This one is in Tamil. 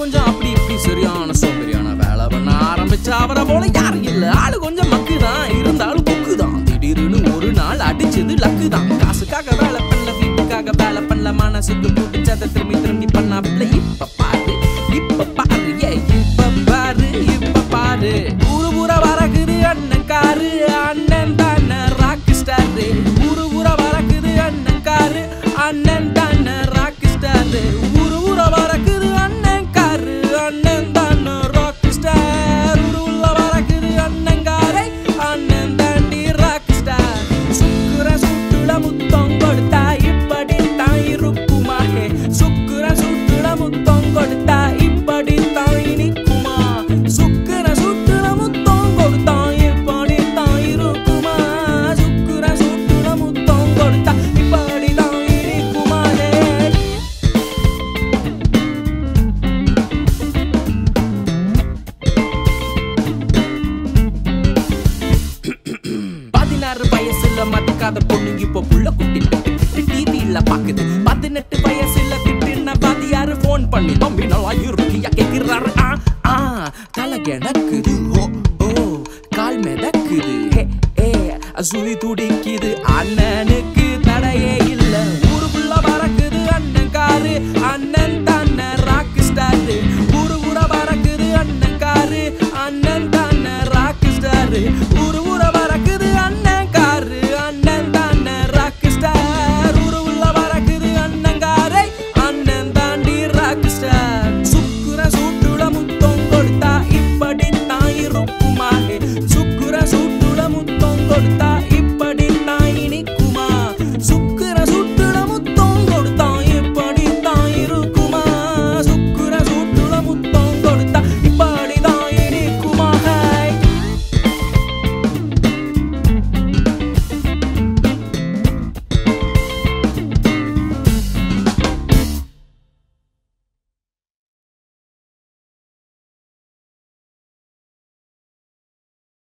கொஞ்சம் அப்படி இப்படி சரியான சௌகரியான வேலை பண்ண ஆரம்பிச்சா அவரை போல யாரும் இல்ல. ஆளு கொஞ்சம் மக்கு தான் இருந்தாலும் புக்கு தான் திடீர்னு ஒரு நாள் அடிச்சது லக்கு தான் காசுக்காக வேலை பண்ணல வீட்டுக்காக வேலை பண்ணல மனசுக்கு கூட்டு சதை திரும்பி திரும்பி பண்ணாப்ல இப்ப இல்லாத பொண்ணு இப்போ புள்ள குட்டி. போட்டு விட்டு டிவியில பாக்குது. பதினெட்டு வயசுல திட்டுன பாதியாரு போன் பண்ணி நம்பினலா இருக்கியா கேக்குறாரு. ஆ ஆ தலை கிடக்குது. ஓ ஓ கால் மிதக்குது. ஹே ஏ சுழி துடிக்குது. அண்ணனுக்கு தடையே இல்ல. ஊருக்குள்ள பறக்குது. அண்ணன் காரு அண்ணன் தன்ன ராக்கு ஸ்டாரு